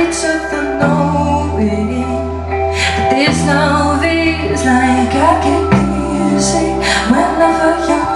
heights of the knowing This love is like I can kiss it whenever you.